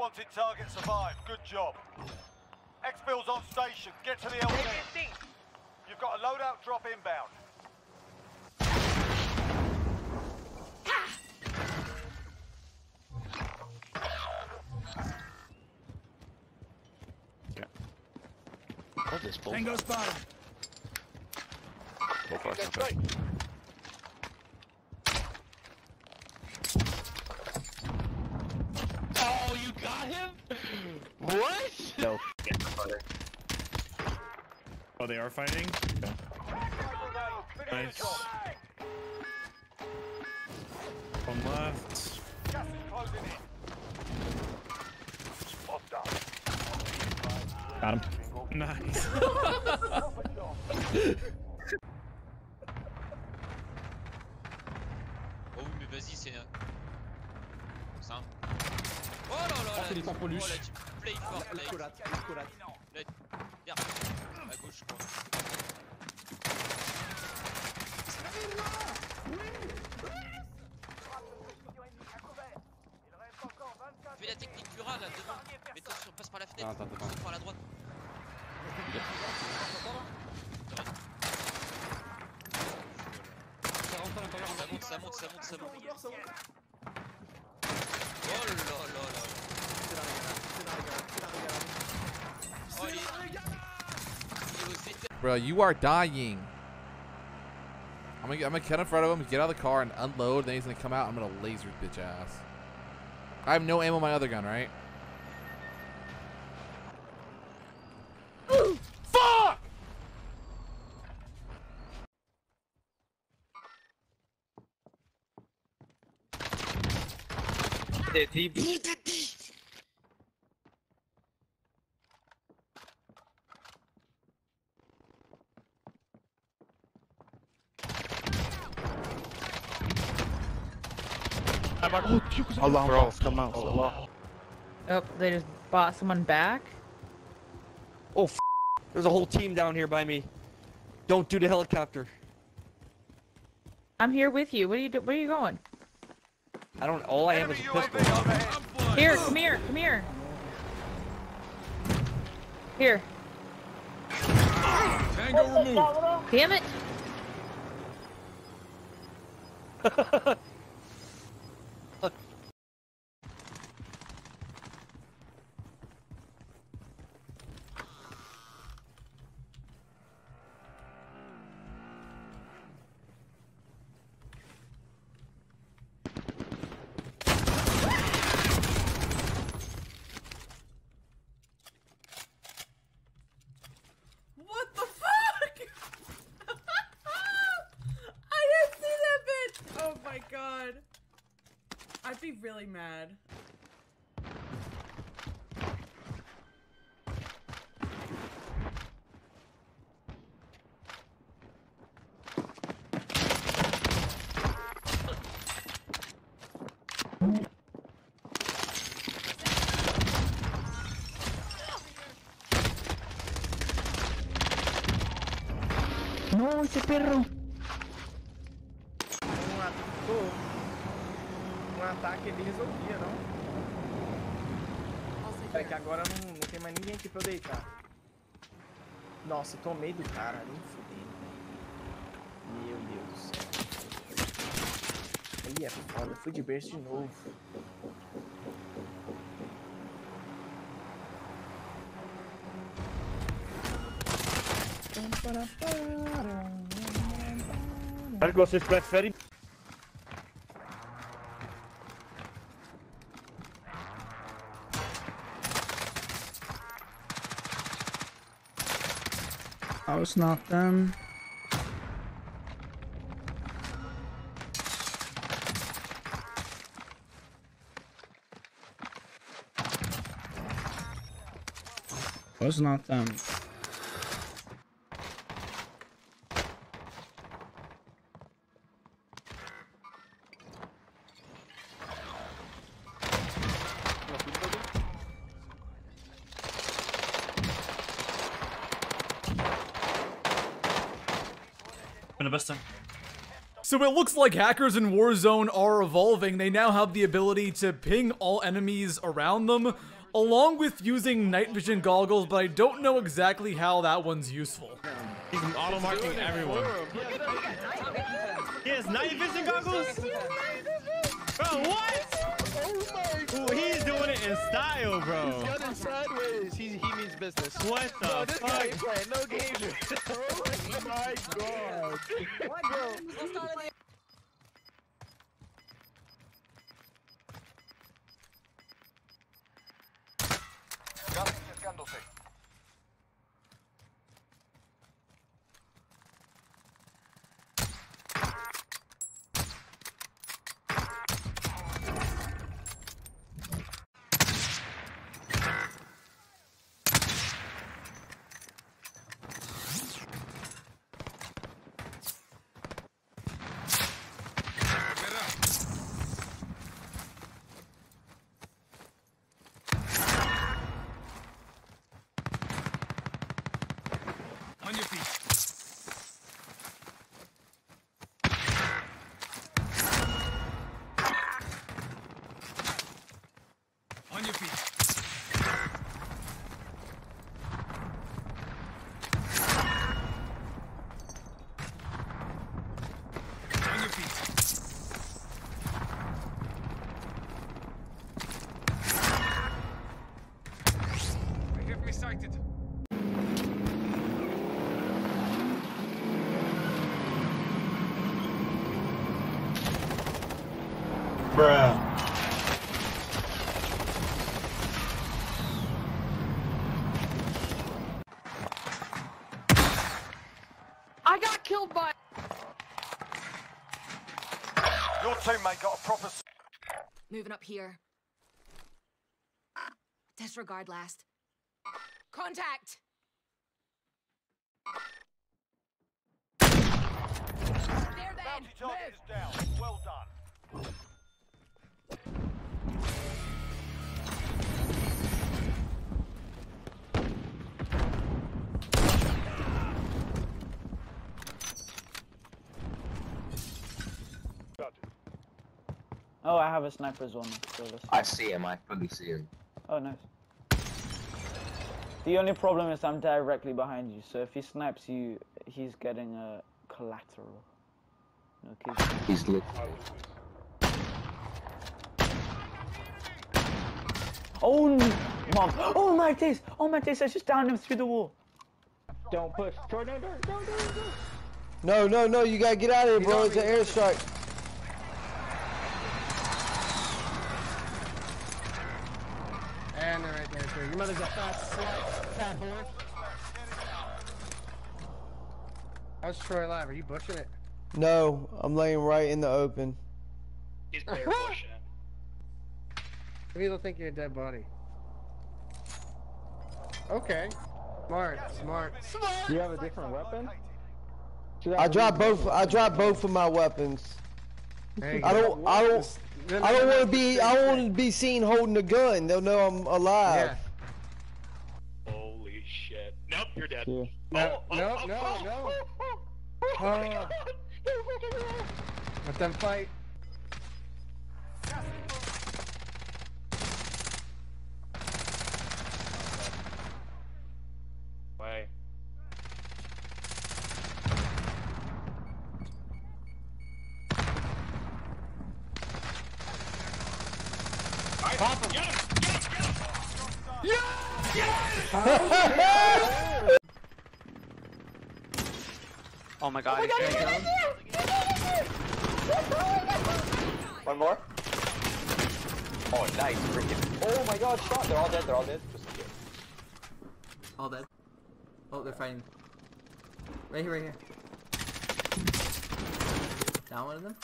wanted target survived. Good job. Exfil's on station. Get to the LZ. You've got a loadout drop inbound. Hold this. Tango spotted. Go for What? No. Oh, they are fighting? Nice. One left. Gas is closing in. Got him. Nice. Oh oui, mais vas-y, c'est un. C'est un. Oh là là, ah, c'est des tampons oh, fait une porte. La collate, la collate. La dernière, à gauche, quoi. Fais la technique Cura là devant. Mais attention, passe par la fenêtre. Attends, attends. Par la droite. Ça monte, ça monte, ça monte, ça monte. Bro, you are dying. I'm gonna, I'm gonna cut in front of him, get out of the car, and unload. Then he's gonna come out. I'm gonna laser his bitch ass. I have no ammo on my other gun, right? Fuck! Allah bro, come out. Allah. Oh, they just bought someone back? Oh, f there's a whole team down here by me. Don't do the helicopter. I'm here with you. What are you do- where are you going? I don't. All I have is a pistol. UAV overhead. Here, come here, come here. Here. Tango removed. Damn it. What the fuck? I didn't see that bit. Oh my god. I'd be really mad. No, ese perro. Ataque, um ataque ele resolvia, não? É que agora não, não tem mais ninguém aqui pra eu deitar. Nossa, tomei do cara, nem fudei. Meu Deus do céu. Aí é foda, fui de berço de novo. Será que vocês preferem? I was not them. Was not them. So it looks like hackers in Warzone are evolving. They now have the ability to ping all enemies around them, along with using night vision goggles, but I don't know exactly how that one's useful. He's auto marking everyone. He has night vision goggles? Bro, what? Ooh, he's doing it in style, bro. He's got it sideways. He, he means business. What the no, this fuck? guy ain't playing no games. oh my god. Bro. Gas inyecándose. On your feet. On your feet. On your feet. I have me sighted. Bruh. I got killed by. Your teammate got a proper. s- Moving up here. Disregard last. Contact! There then! Bounty target is down. Well done. Oh, I have a sniper zone. So let's I see him. I fully see him. Oh, nice. The only problem is I'm directly behind you, so if he snipes you, he's getting a collateral. Okay. He's lit. Oh, n- mom. Oh my days. Oh my days. I just downed him through the wall. Don't push. Troy, no, no, no, no, no. No, no, no, you gotta get out of here, bro. It's an airstrike. And they're right there too. Your mother's a fat slut, fat whore. How's Troy alive? Are you bushing it? No, I'm laying right in the open. He's bare pushing. People think you're a dead body. Okay. Smart, smart. smart. Do you have a different weapon? I dropped both. I dropped both of my weapons. I don't. I don't. I don't want to be. I don't want to be seen holding a gun. They'll know I'm alive. Holy shit. Nope, you're dead. No, no, no, no. Oh. Let them fight. Way. Pop him. Oh my god. One more. Oh, nice. Freaking. Oh my god, shot. They're all dead. They're all dead. Just in case. All dead. Oh, they're fighting. Right here, right here. Down one of them.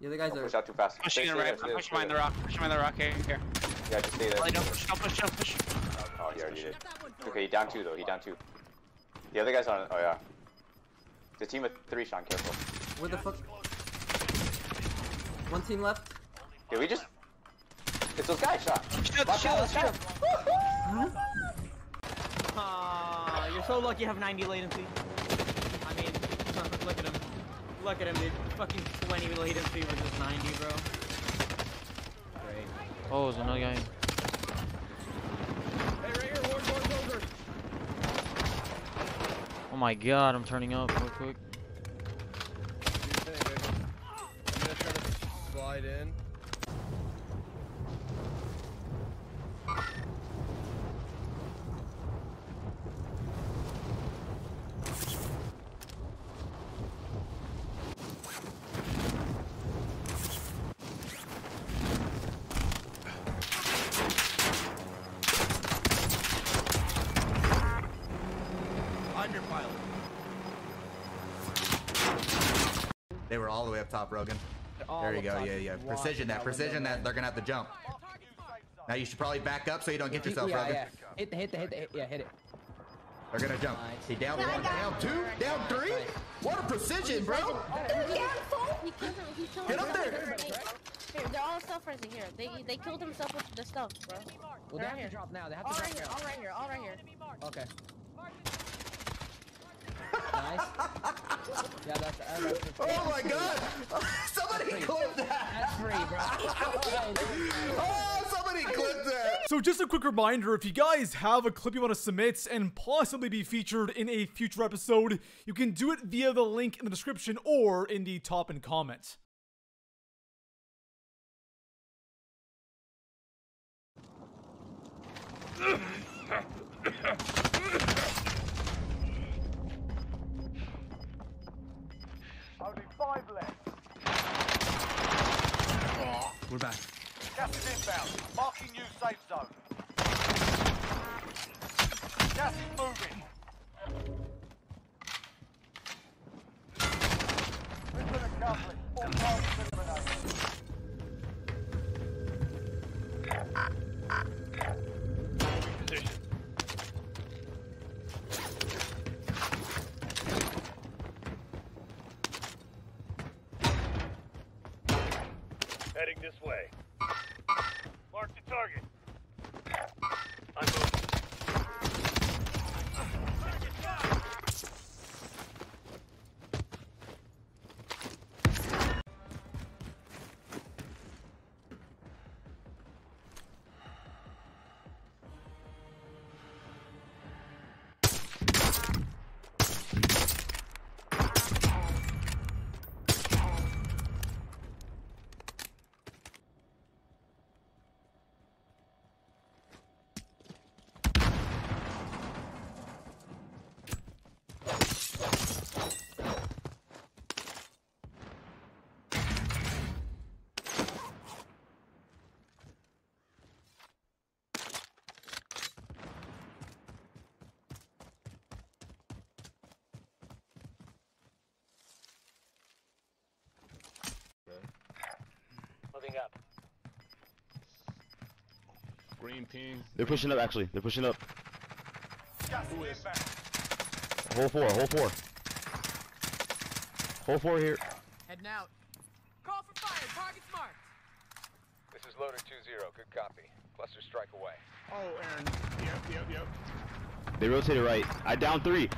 The other guys Don't are. push out too fast. Pushing Stay- in stay right. there, I'm pushing behind the there. rock. Pushing behind the rock here. here. Yeah, just stay there. Ellie, don't push. Don't push. Don't push. Oh, he already did. Okay, he down two though. He down two. The other guy's on. Oh yeah. The team of three, Sean. Careful. Where the fuck? One team left. Did we just? It's those guys, Sean. Watch out, watch out. Aw, you're so lucky you have 90 latency. I mean, look at him. Look at him, dude. Fucking 20 latent feet with just 90, bro. Great. Oh, there's another guy. Oh my god, I'm turning up real quick. I'm gonna try to slide in. Under pilot. They were all the way up top, Rogan. There you go. Yeah, yeah. Precision that. that Precision that. They're gonna have to jump. Now you should probably back up so you don't get yourself, yeah, Rogan. yeah. Hit the, hit the, hit the, hit, yeah, hit it. They're gonna jump. He down one, down two, down three. What a precision, bro! He killed him. He Get up there. Here, they're all self-resing here. They they killed himself with the stuff, bro. Well, they They're have right to here. drop now. They have all to right here. All right here. All right here. Okay. Nice. Yeah, that's, uh, that's Oh my god! Somebody clip that! That's free, bro. Oh, somebody clip that! So just a quick reminder, if you guys have a clip you want to submit and possibly be featured in a future episode, you can do it via the link in the description or in the top and comment. We're back. Gas is inbound. Marking new safe zone. Gas is moving. The coupling. All targets this way. Moving up. Green ping. They're pushing up, actually. They're pushing up. Gas. Hole four, hole four. Hole four here. Heading out. Call for fire. Target's marked. This is loader 2-0. Good copy. Cluster strike away. Oh, Aaron. Yep, yep, yep. They rotated right. I down three.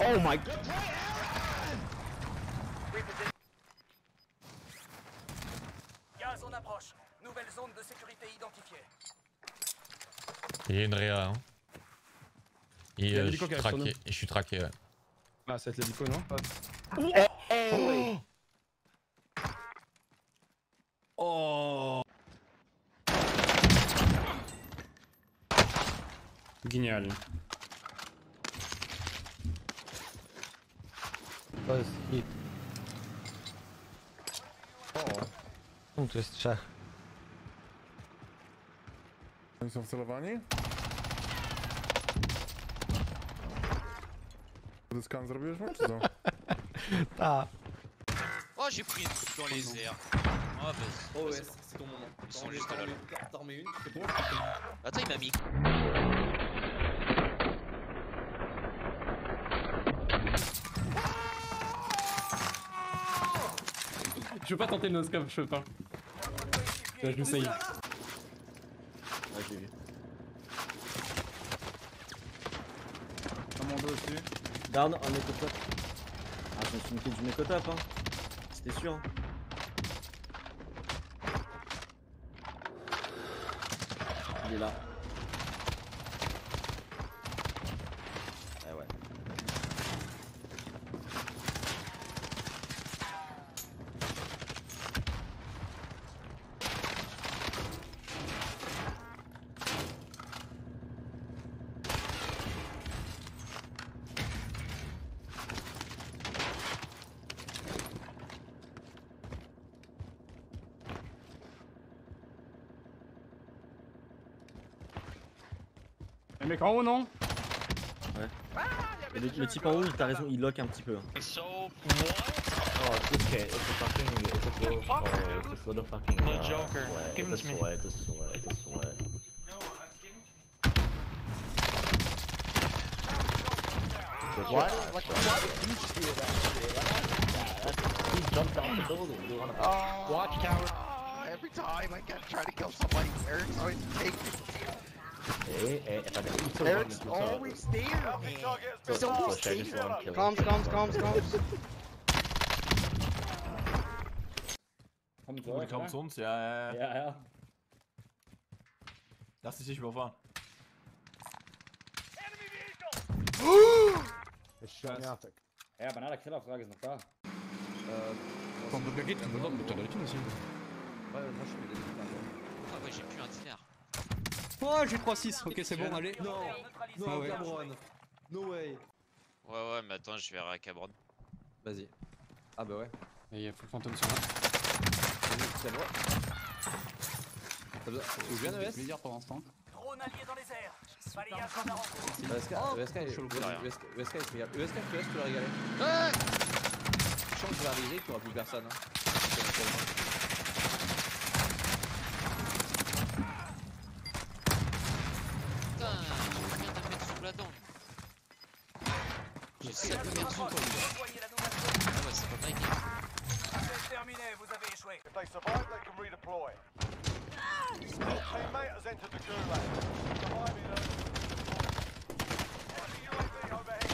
Oh my god. Gaz sécurité. Il y a une réa. Hein. Et Il euh, je, suis traqué, je suis traqué. Ouais. Ah, ça va être l'hélico, non oh, oh, oh, oh Génial. To jest hit. Oni są wcelowani? Ty skan zrobiłeś, czy co? Ta. Oh, j'ai pris une coupe dans les airs. Oh, vas-y. Oh, ouais, c'est bon. c'est ton moment. Ils sont juste là. t'en mets- T'en mets une, fais quoi Attends, il m'a mis. Je veux pas tenter le noscope, je peux pas. Là, je me save. Ouais, j'ai vu. Dans mon dos aussi. Down est tout ça. je me suis niqué du tap, hein. C'était sûr. hein. Il est là. Eh ouais. Un mec en haut, non Ouais. Le, le type en haut, il t'a raison, il lock un petit peu. hein. Oh, it's okay. It's a fucking. It's a little. Oh, it's a little fucking. Uh, Joker. Sweat. Give him it's to a me. sweat. It's a sweat. It's a sweat. Why, like, why did you steal that shit? Like, He jumped off the building. You wanna Oh. watch tower? Every time I get try to kill somebody, Eric's always taking. Ey, ey, if I don't need to Eric's run into always there, man. He's always there. Comms, comms, comms, comms. Kommt so, kam zu uns, ja, ja, ja. Ja, Lass dich nicht überfahren. Ist scheiße. Ja, ja Banana Killerfrage ist noch da. Äh, Quand le gars guide, tu me l'as, mais t'en as été, monsieur. Ouais, moi je suis. Ah ouais, j'ai plus un tir. Oh, j'ai 3-6. Ok, c'est bon, allez. Non, Ah non, ouais. Cameron. No way. Ouais, ouais, mais attends, je verrai à Cabron. Vas-y. Ah bah ouais. Et il y a full fantôme sur moi. Droit. T'as besoin. Tu plaisir pour l'instant. Drone allié dans les airs. Balayage en avant. ESK, ESK, ESK, ESK, il se regarde. ESK, ES, tu l'as régalé. Ouais Je sens que tu vas arriver, plus personne. Hein. If they survive, they can redeploy. Teammate has entered the gulag. Surviving them. Enemy UAV overhead.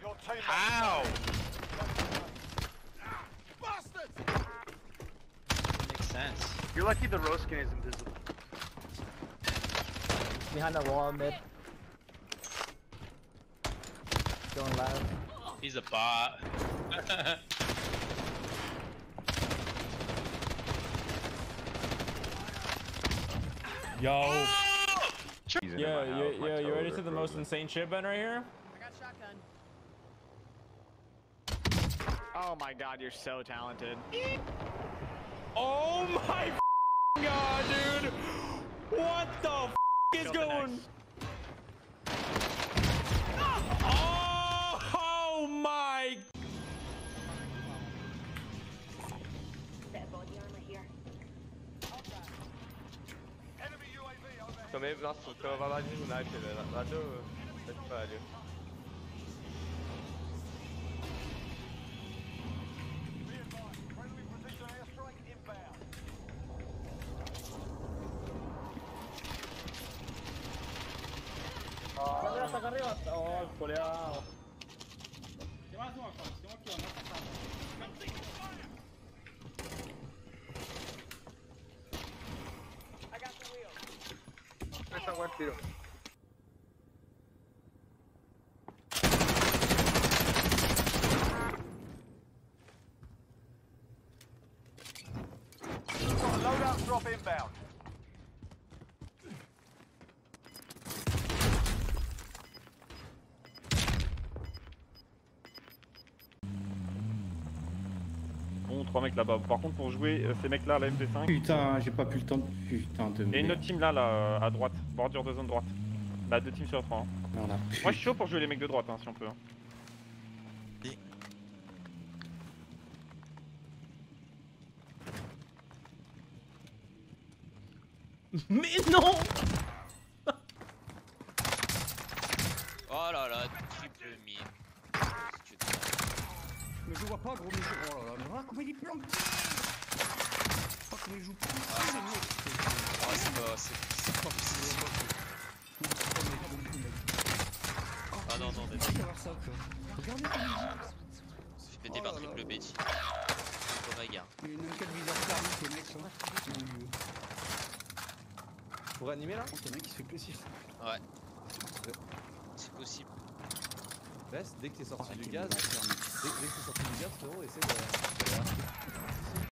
Your teammate. Ow! Makes sense. You're lucky the Roze skin is invisible. Behind the wall, mid. Going loud. He's a bot. Yo. Oh! He's in Yeah, my yeah, yeah. You ready toes for the most frozen. insane shit, Ben, right here? I got shotgun. Oh my god, you're so talented. Oh my god, dude! What the f is going? Oh, oh my! Come here, nasıl? Kovalar değil mi? Her şeyler. Hadi o. Hadi value. Acá drop inbound. Bon, trois mecs là-bas. Par contre, pour jouer euh, ces mecs-là, la MP5. Putain, j'ai pas pu le temps de. Putain de. Et une autre team là, là, euh, à droite. Bordure de zone droite. Bah, deux teams sur trois. hein. Non, là. Moi, je suis chaud pour jouer les mecs de droite, hein, si on peut. hein. Mais non Oh là là, triple mine. Mais je vois pas, gros, mais je. Oh là là, mais voilà comment il est planqué Ah, c'est Ah, c'est pas. C'est c'est pas possible. Ah non, non, mais. Regardez Se fait péter par triple Betty. Oh my god. Il y a une M4 viseur fermé, c'est le mec là. Pour animer là Il y en a un qui se fait plaisir. Ouais. C'est possible. Reste, dès que t'es sorti Oh, du quel gaz, dès que t'es sorti du gaz, frérot, essaie de.